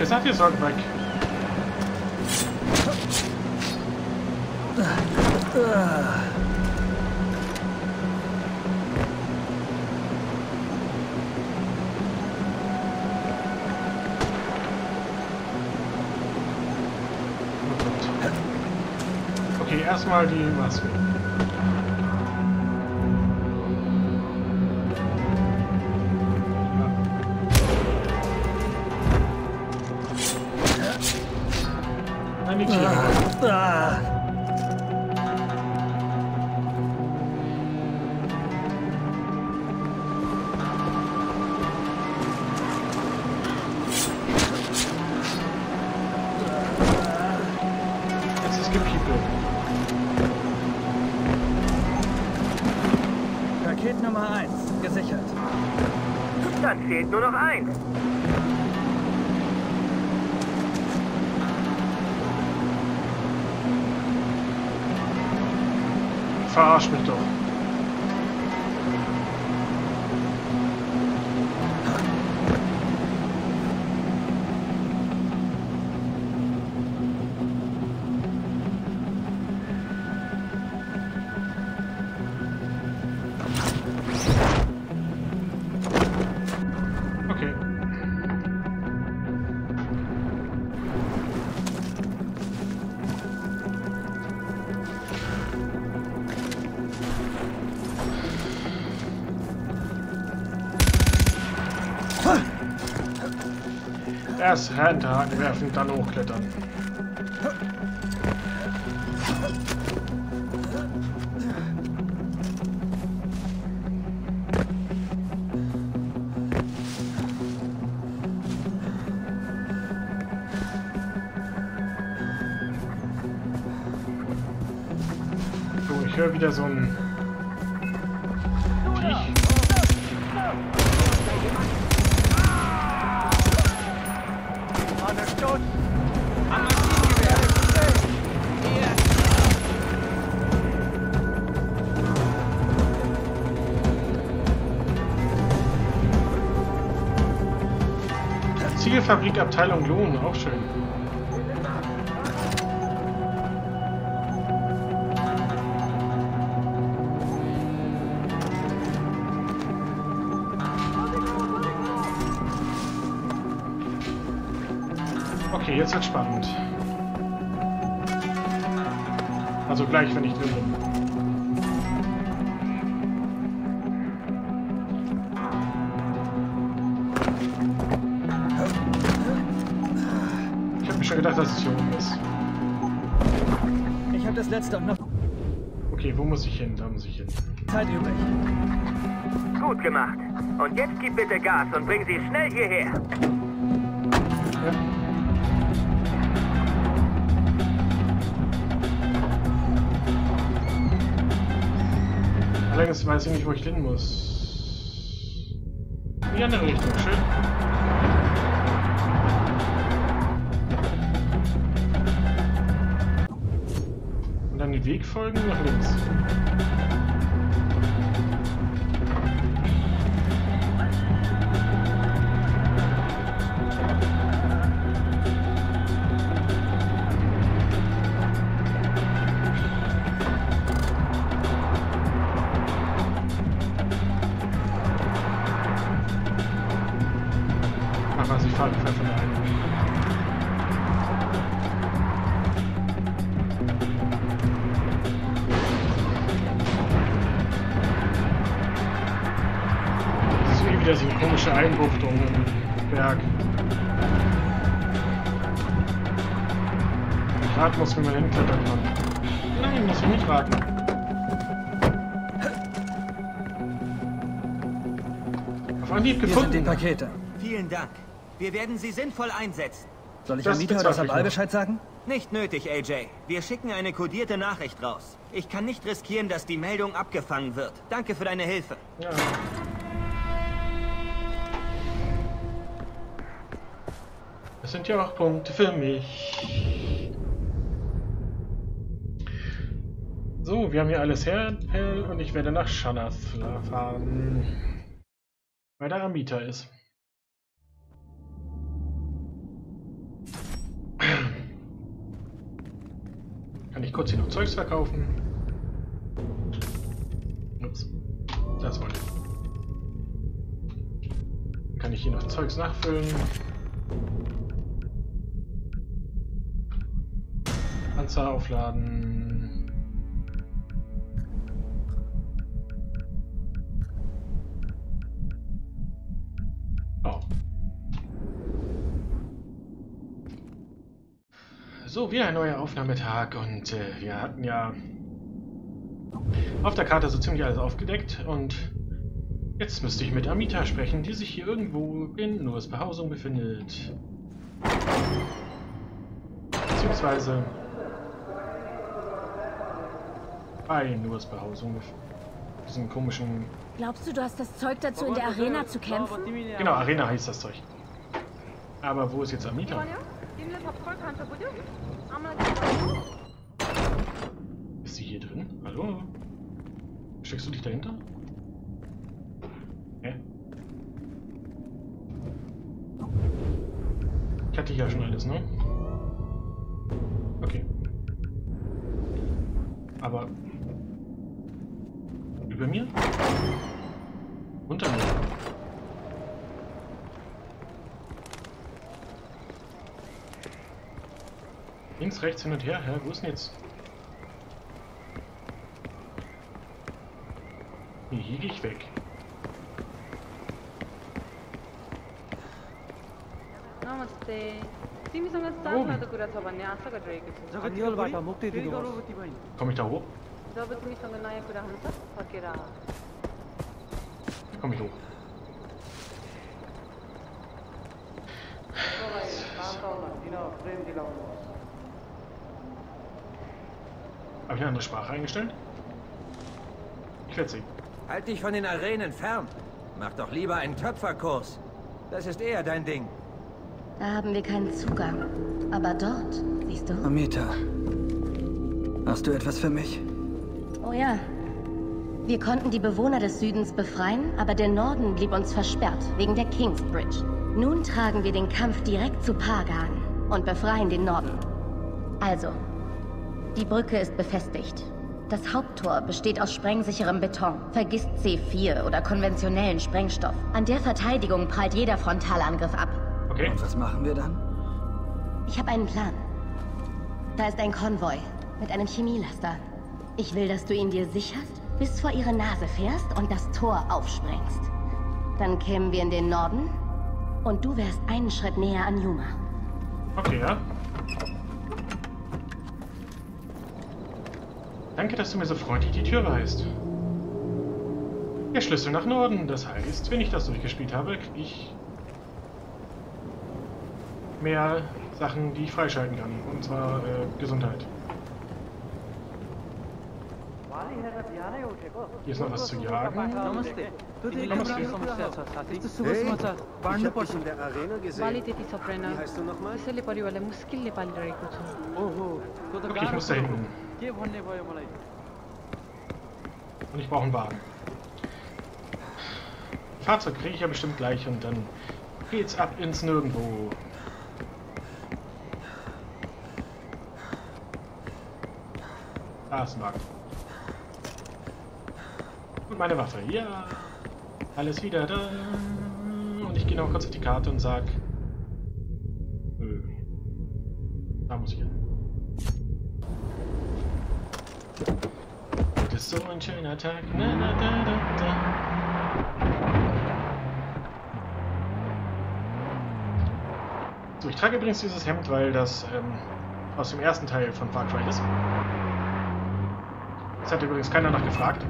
Euch gesagt, ihr sollt weg. Okay, erstmal die Maske. Ah, Jetzt ist Gepiepel. Paket Nummer 1, gesichert. Dann fehlt nur noch eins. Mich doch. Erst Handhaken werfen, dann hochklettern. Ich höre wieder so ein Ziegelfabrik Abteilung Lohn, auch schön. Okay, jetzt wird spannend. Also gleich, wenn ich drin bin. Oben ist. Ich habe das letzte und noch Okay, wo muss ich hin? Da muss ich hin. Zeit übrig. Gut gemacht. Und jetzt gib bitte Gas und bring sie schnell hierher. Ja. Allerdings weiß ich nicht, wo ich hin muss. In die andere Richtung, schön. Folgen nach links. Anhieb Hier sind die gefunden. Pakete. Vielen Dank. Wir werden sie sinnvoll einsetzen. Soll ich Das Amita oder Sabal. Bescheid sagen? Nicht nötig, AJ. Wir schicken eine kodierte Nachricht raus. Ich kann nicht riskieren, dass die Meldung abgefangen wird. Danke für deine Hilfe. Ja. Das sind ja auch Punkte für mich. So, wir haben hier alles her und ich werde nach Shanath fahren. Weil da Amita ist. Kann ich kurz hier noch Zeugs verkaufen? Ups. Das wollte ich. Kann ich hier noch Zeugs nachfüllen. Panzer aufladen. So, wieder ein neuer Aufnahmetag und äh, wir hatten ja auf der Karte so ziemlich alles aufgedeckt und jetzt müsste ich mit Amita sprechen, die sich hier irgendwo in Nuas Behausung befindet. Beziehungsweise bei Nuas Behausung. Diesen komischen. Glaubst du, du hast das Zeug dazu, in der Arena zu kämpfen? Genau, Arena heißt das Zeug. Aber wo ist jetzt Amita? Ist sie hier drin? Hallo? Steckst du dich dahinter? Hä? Ich hatte ja schon alles, ne? Okay. Aber... Über mir? Unter mir? Links, rechts, hin und her. Hä, wo ist denn jetzt? Nee, hier gehe ich weg. नमस्ते तिमीसँग साथमा कुरा छ भन्ने आशा गरिरहेको छु जगत मुक्ति Komme ich da hoch? जब तिमीसँग नयाँ कुरा हुन्छ फर्केर आऊ Komme ich ich eine andere Sprache eingestellt? Ich werde sehen. Halt dich von den Arenen fern. Mach doch lieber einen Töpferkurs. Das ist eher dein Ding. Da haben wir keinen Zugang. Aber dort, siehst du? Amita. Hast du etwas für mich? Oh ja. Wir konnten die Bewohner des Südens befreien, aber der Norden blieb uns versperrt, wegen der Kingsbridge. Nun tragen wir den Kampf direkt zu Pagan und befreien den Norden. Also, die Brücke ist befestigt. Das Haupttor besteht aus sprengsicherem Beton. Vergisst C4 oder konventionellen Sprengstoff. An der Verteidigung prallt jeder Frontalangriff ab. Okay. Und was machen wir dann? Ich habe einen Plan. Da ist ein Konvoi mit einem Chemielaster. Ich will, dass du ihn dir sicherst, bis vor ihre Nase fährst und das Tor aufsprengst. Dann kämen wir in den Norden und du wärst einen Schritt näher an Yuma. Okay, ja. Danke, dass du mir so freundlich die Tür weißt. Der Schlüssel nach Norden. Das heißt, wenn ich das durchgespielt habe, kriege ich mehr Sachen, die ich freischalten kann. Und zwar äh, Gesundheit. Hier ist noch was zu jagen. Namaste. Hey, ich hab dich in der Arena gesehen. Wie heißt du nochmal? Oh, oh. Okay, ich muss da hinten. हो। के भन्ने भयो मलाई Und ich brauche einen Wagen. Fahrzeug kriege ich ja bestimmt gleich und dann geht's ab ins Nirgendwo. Da ist ein Wagen. Und meine Waffe. Ja. Alles wieder da. Und ich gehe noch kurz auf die Karte und sag. Attack. Na, na, da, da, da. So, ich trage übrigens dieses Hemd, weil das ähm, aus dem ersten Teil von Far Cry ist. Das hat übrigens keiner nachgefragt.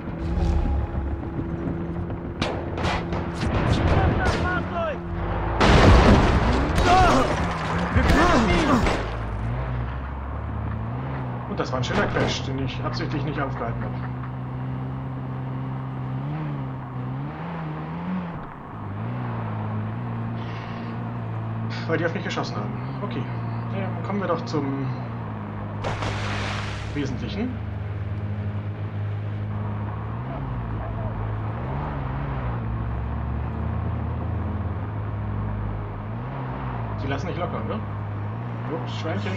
Und das war ein schöner Crash, den ich absichtlich nicht aufgehalten habe. Weil die auf mich geschossen haben. Okay. Dann kommen wir doch zum Wesentlichen. Sie lassen nicht locker, ne? Ups, Schweinchen.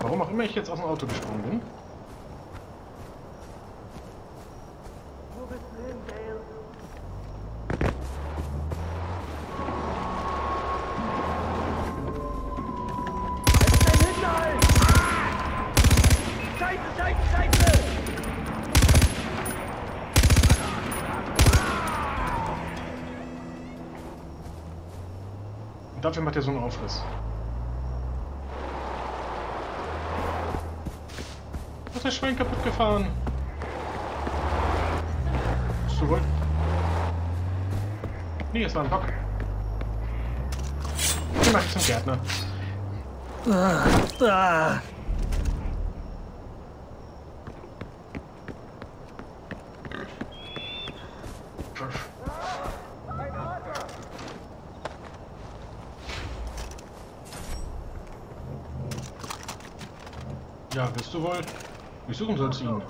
Warum auch immer ich jetzt aus dem Auto gesprungen bin. Dafür macht er so einen Aufriss. Hat das Schwein kaputt gefahren? Bist du wohl? Nee, es war ein Bock. Den mach ich zum Gärtner. Ah, Ja, du wohl? Ich suchen sollst ihn.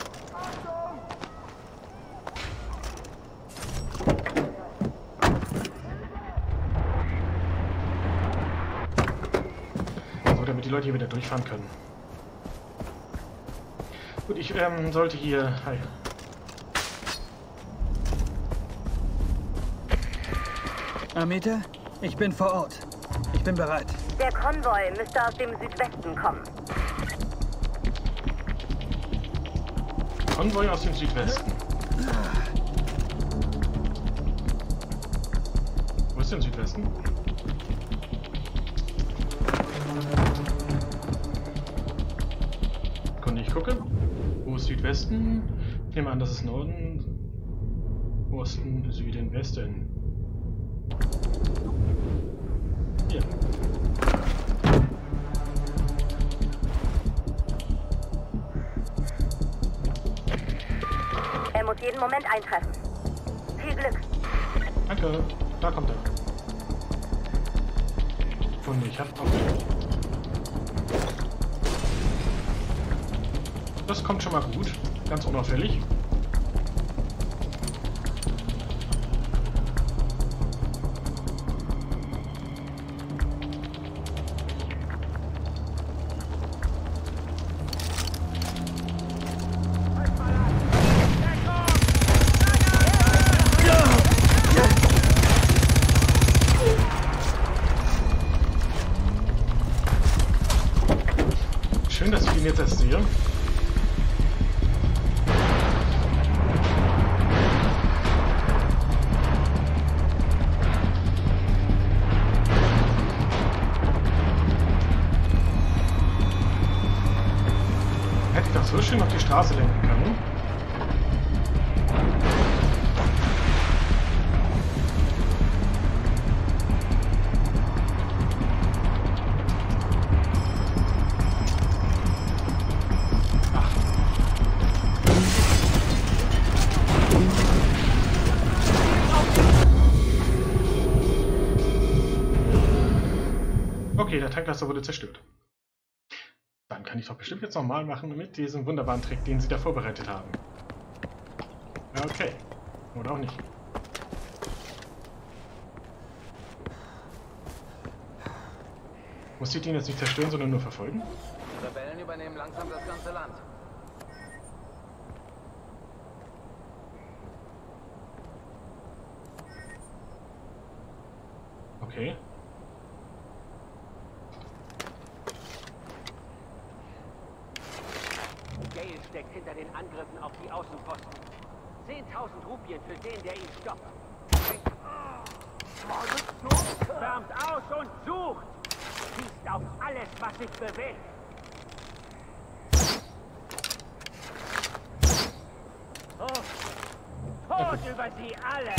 So, damit die Leute hier wieder durchfahren können. Gut, ich ähm, sollte hier... Hi. Amita, ich bin vor Ort. Ich bin bereit. Der Konvoi müsste aus dem Südwesten kommen. Konvoi aus dem Südwesten. Wo ist denn Südwesten? Konnte ich gucken? Wo ist Südwesten? Ich nehme an, das ist Norden, Osten, Süden, Westen. Eintreffen. Viel Glück. Danke. Da kommt er. Und ich hab auch. Das kommt schon mal gut. Ganz unauffällig. Tanklaster wurde zerstört. Dann kann ich doch bestimmt jetzt nochmal machen mit diesem wunderbaren Trick, den sie da vorbereitet haben. Okay. Oder auch nicht. Muss ich den jetzt nicht zerstören, sondern nur verfolgen? Rebellen übernehmen langsam das ganze Land. Okay. Gale steckt hinter den Angriffen auf die Außenposten. 10.000 Rupien für den, der ihn stoppt. Wärmt aus und sucht! Schießt auf alles, was sich bewegt! Oh, Tod über sie alle!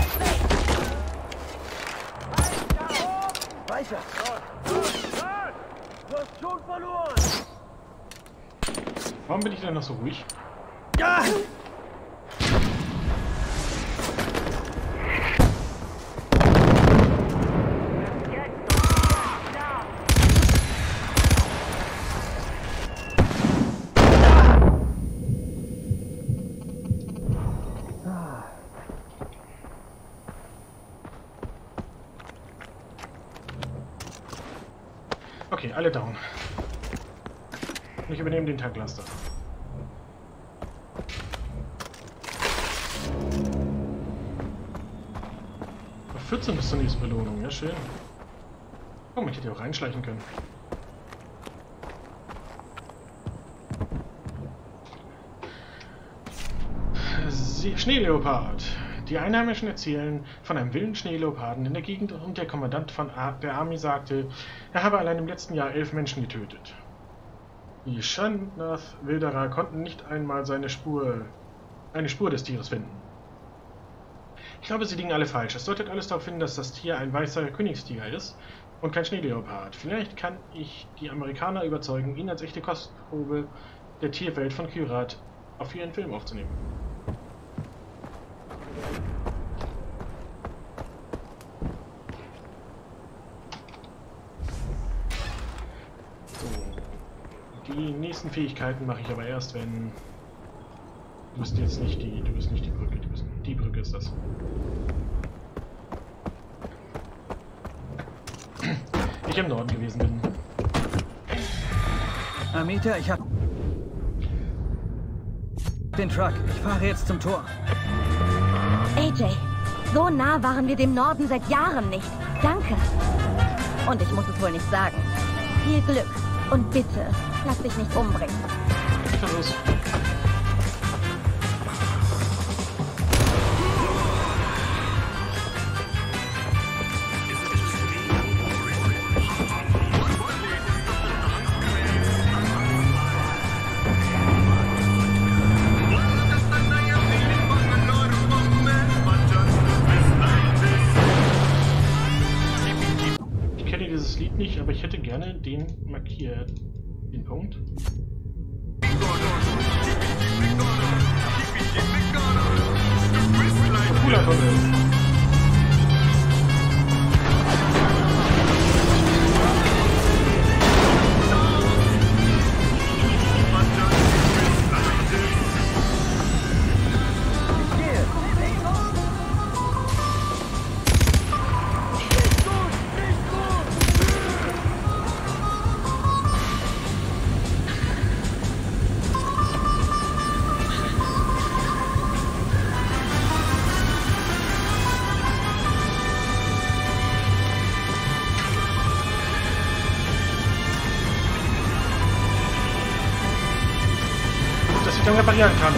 Halt da oben! Weiter! Du hast schon verloren! Warum bin ich denn noch so ruhig? Ja! Okay, alle down. Ich übernehme den Tanklaster. Auf 14 bis zur nächsten Belohnung, ja schön. Oh, man hätte ja auch reinschleichen können. Schneeleopard. Die Einheimischen erzählen von einem wilden Schneeleoparden in der Gegend und der Kommandant von Ar der Army sagte, er habe allein im letzten Jahr elf Menschen getötet. Die Shannath-Wilderer konnten nicht einmal seine Spur, eine Spur des Tieres finden. Ich glaube, sie liegen alle falsch. Es deutet alles darauf hin, dass das Tier ein weißer Königstiger ist und kein Schneeleopard. Vielleicht kann ich die Amerikaner überzeugen, ihn als echte Kostprobe der Tierwelt von Kyrat auf ihren Film aufzunehmen. Die nächsten Fähigkeiten mache ich aber erst, wenn... Du bist jetzt nicht die... Du bist nicht die Brücke. Du bist, die Brücke ist das. Ich im Norden gewesen bin. Amita, ich hab den Truck. Ich fahre jetzt zum Tor. AJ, so nah waren wir dem Norden seit Jahren nicht. Danke. Und ich muss es wohl nicht sagen. Viel Glück. Und bitte, lass dich nicht umbringen. Los? Oh. Reparieren kann.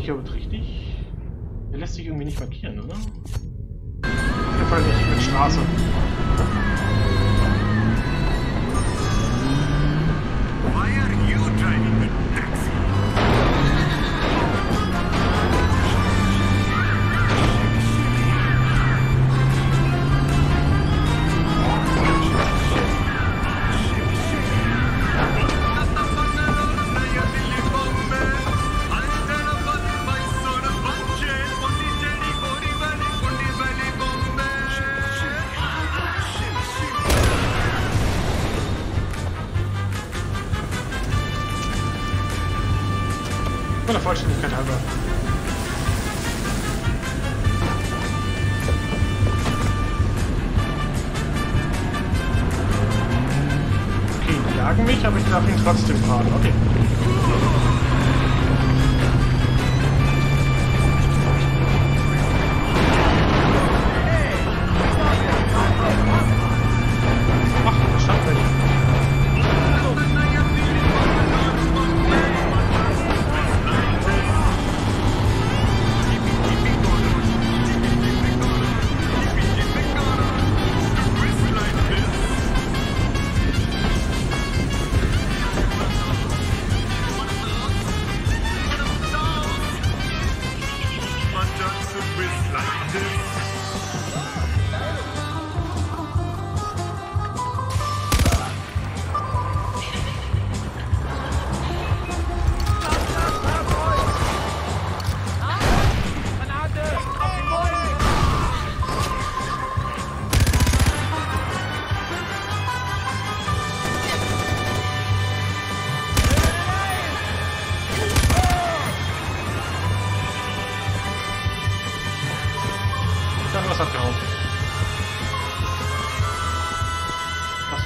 Ich überhaupt richtig? Der lässt sich irgendwie nicht markieren, oder? Auf jeden Fall nicht mit Straße.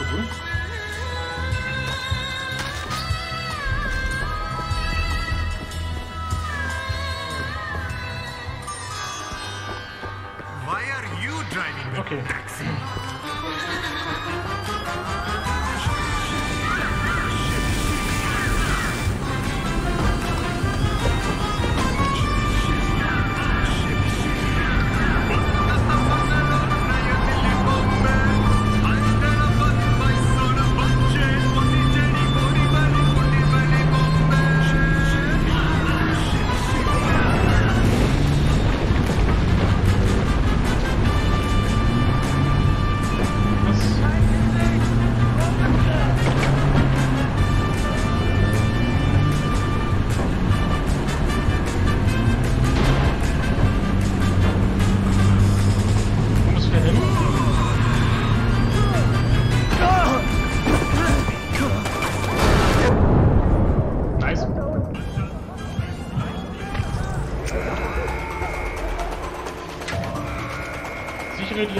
Why are you driving? Okay.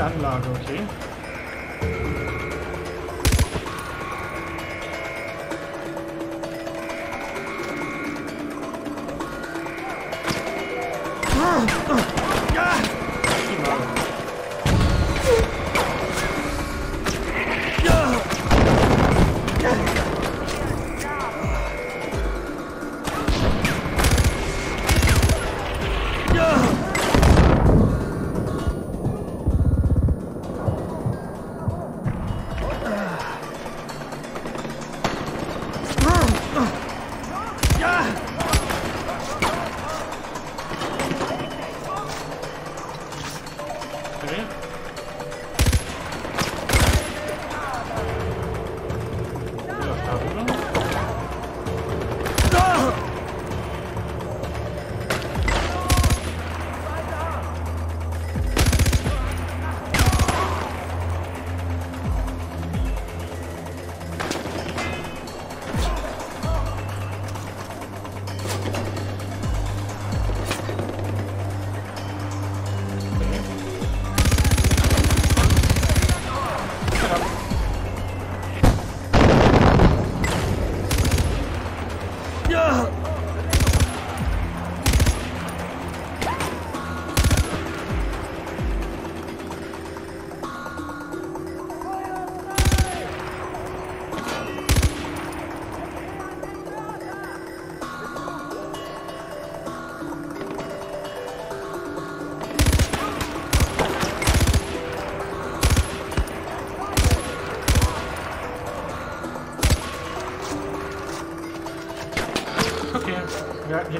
anlage okay.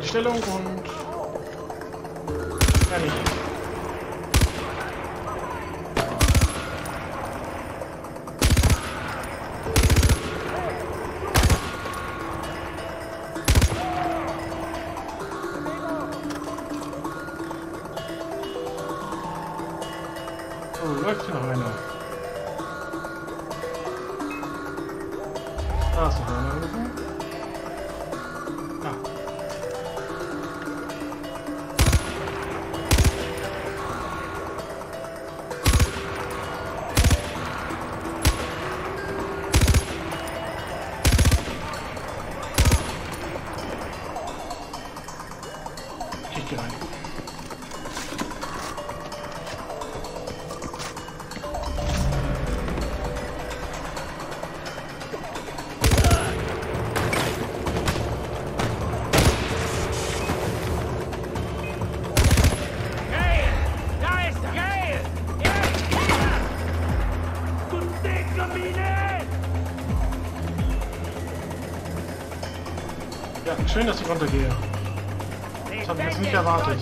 Bestellung und fertig. schön, dass ich runtergehe. Das habe ich jetzt nicht erwartet.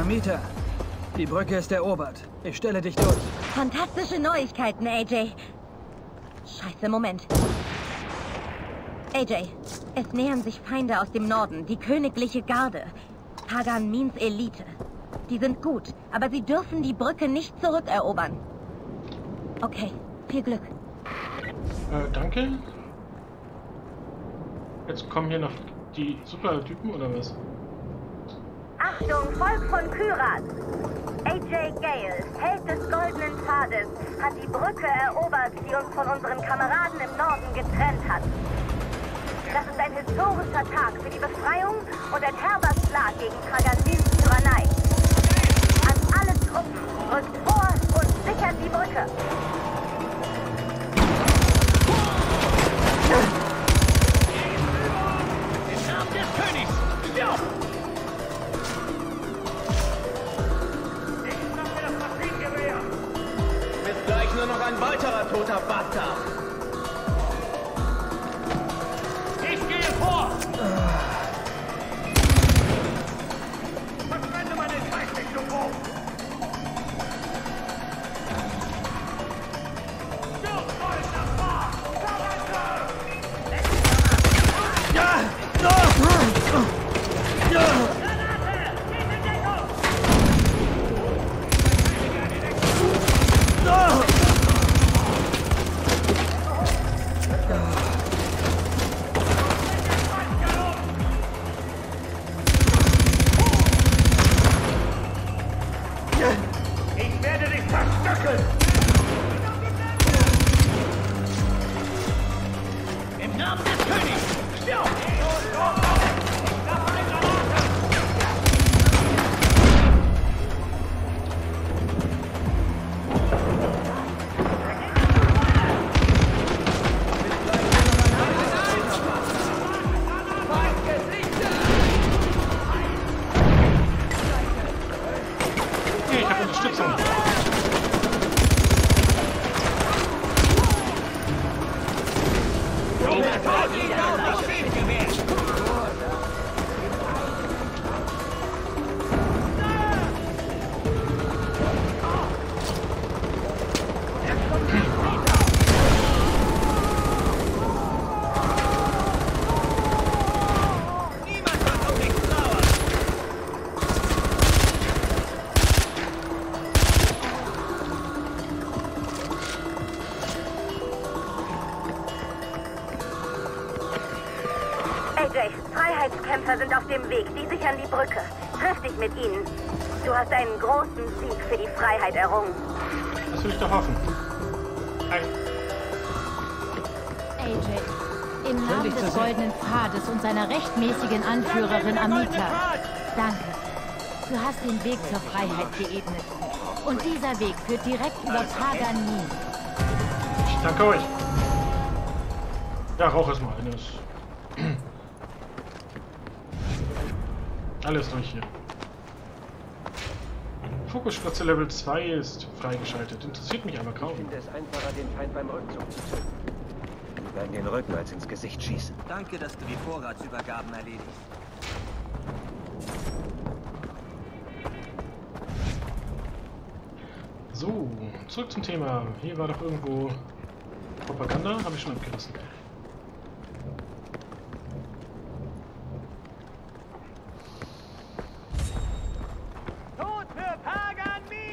Amita, die Brücke ist erobert. Ich stelle dich durch. Fantastische Neuigkeiten, AJ. Scheiße, Moment. AJ, es nähern sich Feinde aus dem Norden, die königliche Garde. Pagan Means Elite. Die sind gut, aber sie dürfen die Brücke nicht zurückerobern. Okay, viel Glück. Äh, danke. Jetzt kommen hier noch die Supertypen oder was? Achtung, Volk von Kyrat! AJ Gale, Held des Goldenen Pfades, hat die Brücke erobert, die uns von unseren Kameraden im Norden getrennt hat. Das ist ein historischer Tag für die Befreiung und ein herber Schlag gegen Traganins Tyrannei. An alle Truppen, rückt vor und sichert die Brücke. Im Namen des Königs! Maschinengewehr! Ist gleich nur noch ein weiterer toter Bastard. 这不是的。Anführerin Amita. Danke. Du hast den Weg zur Freiheit geebnet. Und dieser Weg führt direkt über Pagan Min. ich danke euch. Ja, rauch es mal. Das Alles durch hier. Fokusspritze Level 2 ist freigeschaltet. Interessiert mich aber kaum. Ich finde es einfacher, den Feind beim Rückzug zu töten. Lieber in den Rücken als ins Gesicht schießen. Danke, dass du die Vorratsübergaben erledigst. So, zurück zum Thema. Hier war doch irgendwo Propaganda, habe ich schon abgerissen.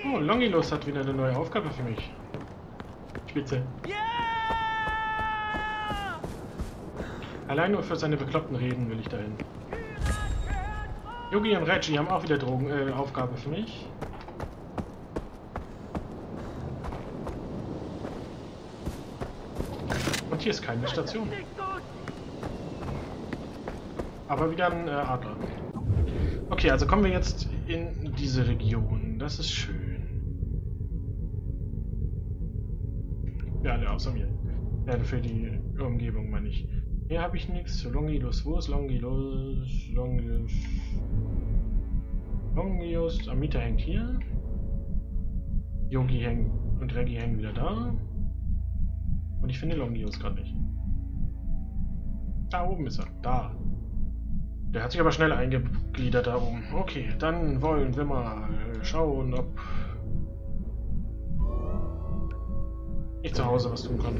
Oh, Longilos hat wieder eine neue Aufgabe für mich. Spitze. Ja! Allein nur für seine bekloppten Reden will ich dahin. Yogi und Reggie haben auch wieder Drogen, äh, Aufgabe für mich. Und hier ist keine Station. Aber wieder ein äh, Adler. Okay, also kommen wir jetzt in diese Region. Das ist schön. Ja, alle außer mir. Ja, für die Umgebung meine ich. Hier habe ich nichts. Longilos. Wo ist Longilos? Longilos. Longios. Amita hängt hier. Yogi hängt und Reggie hängen wieder da. Und ich finde Longios gerade nicht. Da oben ist er. Da. Der hat sich aber schnell eingegliedert da oben. Okay, dann wollen wir mal schauen, ob ich zu Hause was tun kann.